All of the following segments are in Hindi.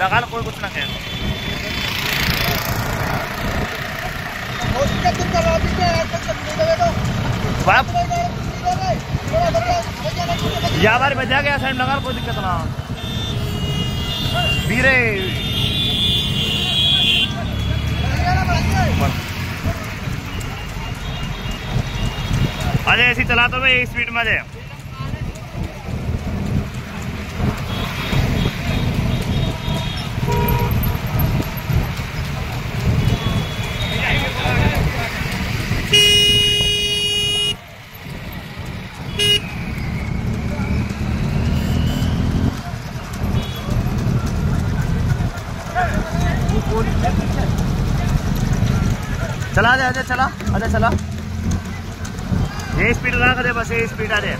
लगा लो कोई कुछ ना कहे बाप या बार बजा गया साइड लगा कोई दिक्कत ना धीरे अरे ऐसी चला तो भाई स्पीड में जाए चला दे, अजय, चला अजय, चला। ये स्पीड रख दे, बस ये स्पीड आ जाए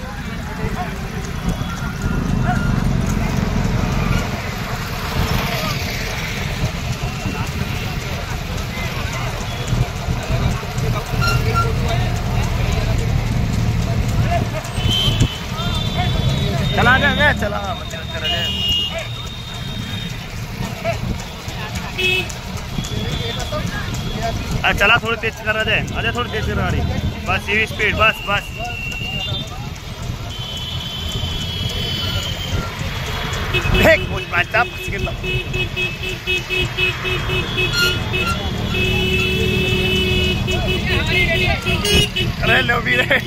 चला दे चला। अरे चला, थोड़ी तेज कर अजय अजय थोड़ी तेज कर गाड़ी। बस ये स्पीड, बस बस। अरे, लो भी रे।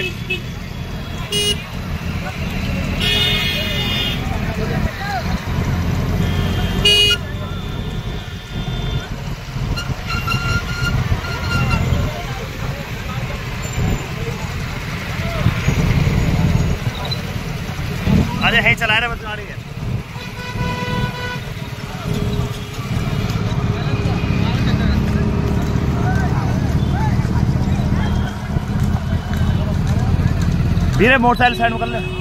अरे है चला रहे बस गाड़ी। है मोटरसाइकिल साइड में कर ले।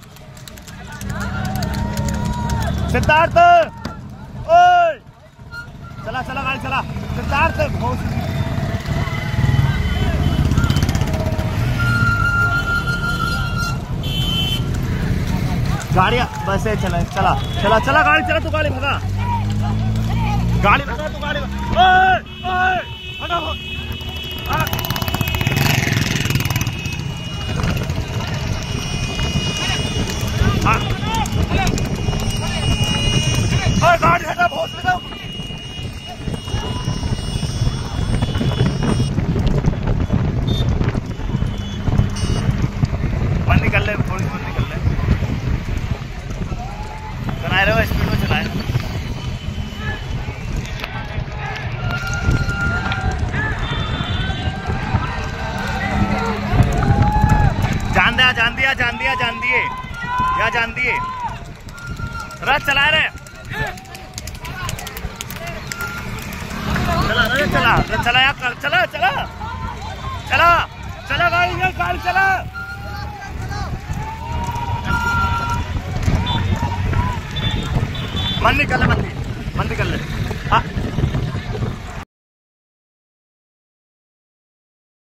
सिद्धार्थ! चला चला गाड़ी, चला। सिद्धार्थ, बहुत गाड़िया, बस ऐसे चला चला चला चला गाड़ी, चला तू गाड़ी, भगा। गाड़ी, भगा तू गाड़ी। ओए ओए हटा वो। आ। आ। ओए गाड़ी हटा बहुत लगा बंद निकल ले थोड़ी बंद निकल ले बनाए रहो स्पीड में चलाए जान दिया जान दिया जान दिए या जान दिए रथ चला रहे। चला चला चला कर, चला चला। चला चला गाड़ी ये गाड़ी चला। मन निकल मन निकल मन निकल